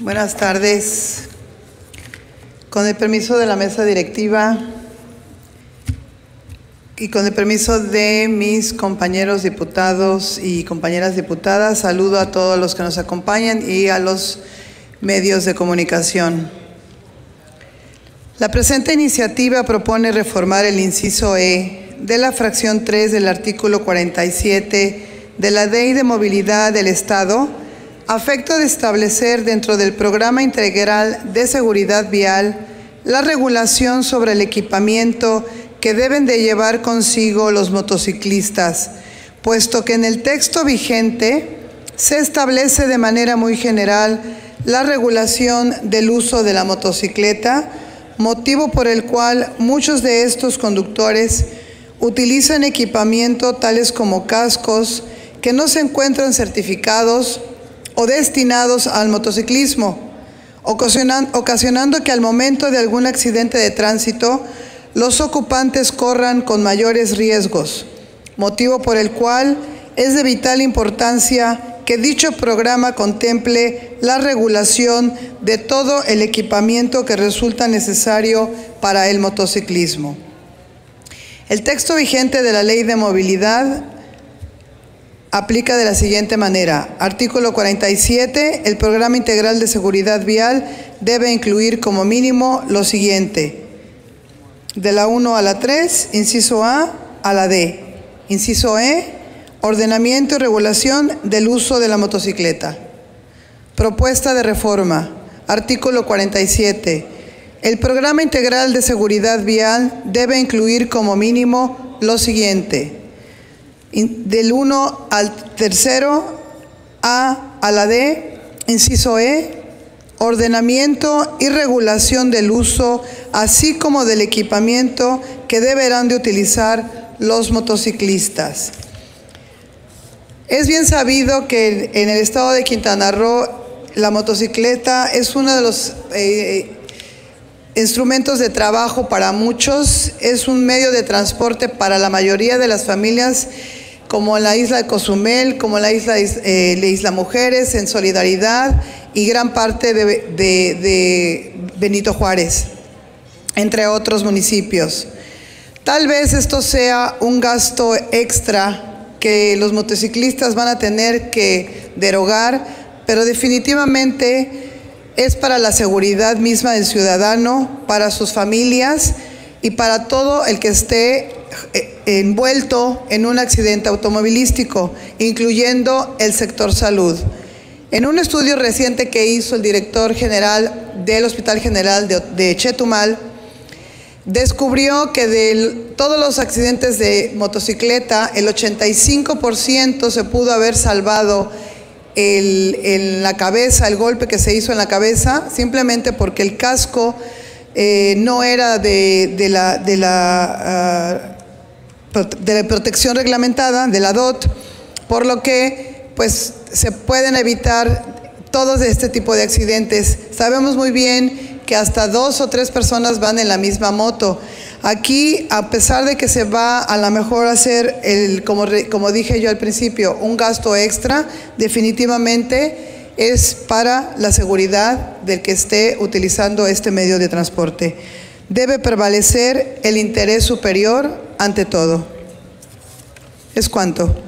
Buenas tardes. Con el permiso de la mesa directiva y con el permiso de mis compañeros diputados y compañeras diputadas, saludo a todos los que nos acompañan y a los medios de comunicación. La presente iniciativa propone reformar el inciso E de la fracción 3 del artículo 47 de la Ley de Movilidad del Estado, afecto de establecer dentro del Programa Integral de Seguridad Vial la regulación sobre el equipamiento que deben de llevar consigo los motociclistas, puesto que en el texto vigente se establece de manera muy general la regulación del uso de la motocicleta, motivo por el cual muchos de estos conductores utilizan equipamiento tales como cascos que no se encuentran certificados o destinados al motociclismo, ocasionando que al momento de algún accidente de tránsito los ocupantes corran con mayores riesgos, motivo por el cual es de vital importancia que dicho programa contemple la regulación de todo el equipamiento que resulta necesario para el motociclismo. El texto vigente de la Ley de Movilidad aplica de la siguiente manera. Artículo 47. El Programa Integral de Seguridad Vial debe incluir como mínimo lo siguiente. De la 1 a la 3, inciso A a la D. Inciso E, ordenamiento y regulación del uso de la motocicleta. Propuesta de reforma. Artículo 47. El Programa Integral de Seguridad Vial debe incluir como mínimo lo siguiente. Del 1 al tercero, A a la D, inciso E, ordenamiento y regulación del uso, así como del equipamiento que deberán de utilizar los motociclistas. Es bien sabido que en el estado de Quintana Roo la motocicleta es uno de los eh, instrumentos de trabajo para muchos, es un medio de transporte para la mayoría de las familias, como la isla de Cozumel, como la isla de, eh, Isla Mujeres, en Solidaridad y gran parte de, de Benito Juárez, entre otros municipios. Tal vez esto sea un gasto extra que los motociclistas van a tener que derogar, pero definitivamente es para la seguridad misma del ciudadano, para sus familias y para todo el que esté eh, envuelto en un accidente automovilístico, incluyendo el sector salud. En un estudio reciente que hizo el director general del Hospital General de, Chetumal, descubrió que de todos los accidentes de motocicleta, el 85% se pudo haber salvado en la cabeza, el golpe que se hizo en la cabeza, simplemente porque el casco eh, no era de, la, de, la, ah, de protección reglamentada, de la DOT, por lo que pues se pueden evitar todos este tipo de accidentes. Sabemos muy bien que hasta dos o tres personas van en la misma moto. Aquí, a pesar de que se va a lo mejor hacer, el, como, como dije yo al principio, un gasto extra, definitivamente es para la seguridad del que esté utilizando este medio de transporte. Debe prevalecer el interés superior ante todo. ¿Es cuánto?